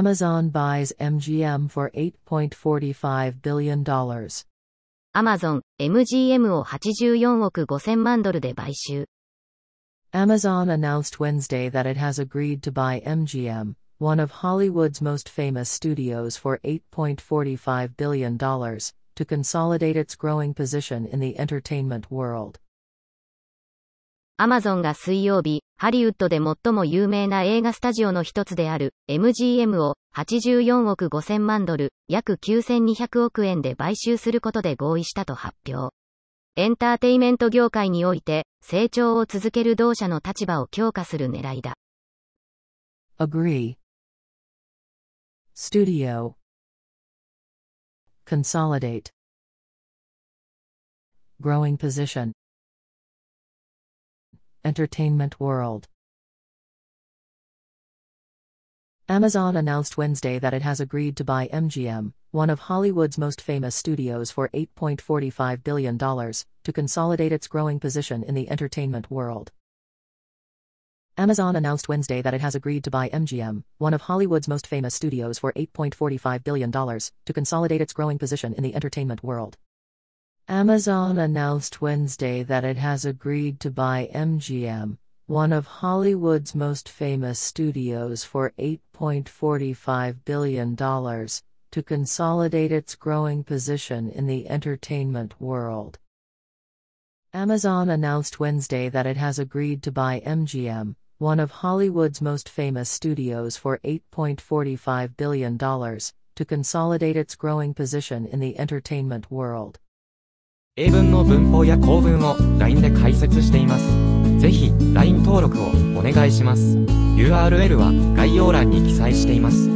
Amazon buys MGM for $8.45 billion. アマゾン、MGM を84億5000万ドルで買収。 Amazon announced Wednesday that it has agreed to buy MGM, one of Hollywood's most famous studios, for $8.45 billion, to consolidate its growing position in the entertainment world. アマゾンが水曜日、 ハリウッドで最も有名な映画スタジオの一つである MGM を84億5000万ドル、約9200億円で買収することで合意したと発表。エンターテイメント業界において成長を続ける同社の立場を強化する狙いだ。Agree. Studio. Consolidate. Growing position. Entertainment world. Amazon announced Wednesday that it has agreed to buy MGM, one of Hollywood's most famous studios, for $8.45 billion, to consolidate its growing position in the entertainment world. Amazon announced Wednesday that it has agreed to buy MGM, one of Hollywood's most famous studios, for $8.45 billion, to consolidate its growing position in the entertainment world. Amazon announced Wednesday that it has agreed to buy MGM, one of Hollywood's most famous studios, for $8.45 billion, to consolidate its growing position in the entertainment world. Amazon announced Wednesday that it has agreed to buy MGM, one of Hollywood's most famous studios, for $8.45 billion, to consolidate its growing position in the entertainment world. 英文の文法や構文を LINE で解説しています。ぜひ LINE 登録をお願いします。URL は概要欄に記載しています。